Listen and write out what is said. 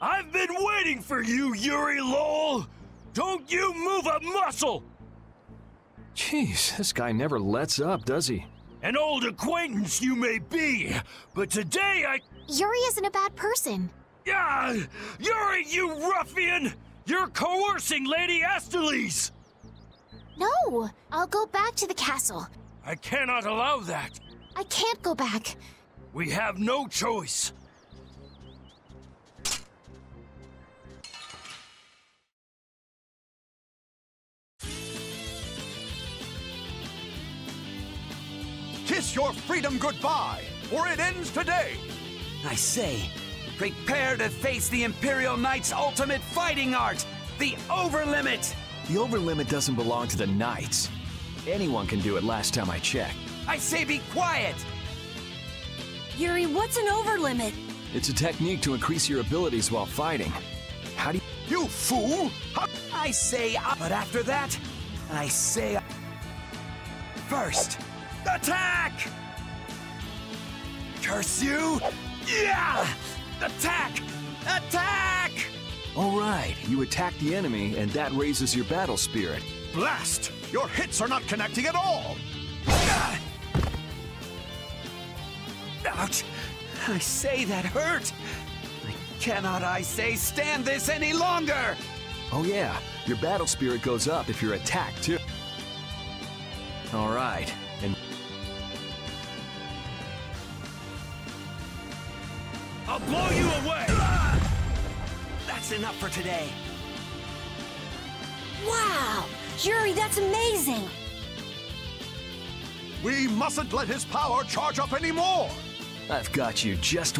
I've been waiting for you, Yuri Lowell! Don't you move a muscle! Jeez, this guy never lets up, does he? An old acquaintance you may be, but today I. Yuri isn't a bad person. Ah! Yuri, you ruffian! You're coercing Lady Estellise! No, I'll go back to the castle. I cannot allow that. I can't go back. We have no choice. Kiss your freedom goodbye, for it ends today. I say, prepare to face the Imperial Knight's ultimate fighting art, the Overlimit! The overlimit doesn't belong to the Knights. Anyone can do it last time I checked. I say be quiet! Yuri, what's an overlimit? It's a technique to increase your abilities while fighting. How do you... You fool! How I say, uh, but after that, I say. uh, First, attack! Curse you! Yeah! Attack! Attack! All right, you attack the enemy, and that raises your battle spirit. blast! Your hits are not connecting at all! Ouch! I say that hurt! I cannot, I say, stand this any longer! Oh yeah, your battle spirit goes up if you're attacked too. All right, and I'll blow you away! That's enough for today. Wow! Yuri, that's amazing! We mustn't let his power charge up anymore! I've got you just